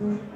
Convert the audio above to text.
嗯。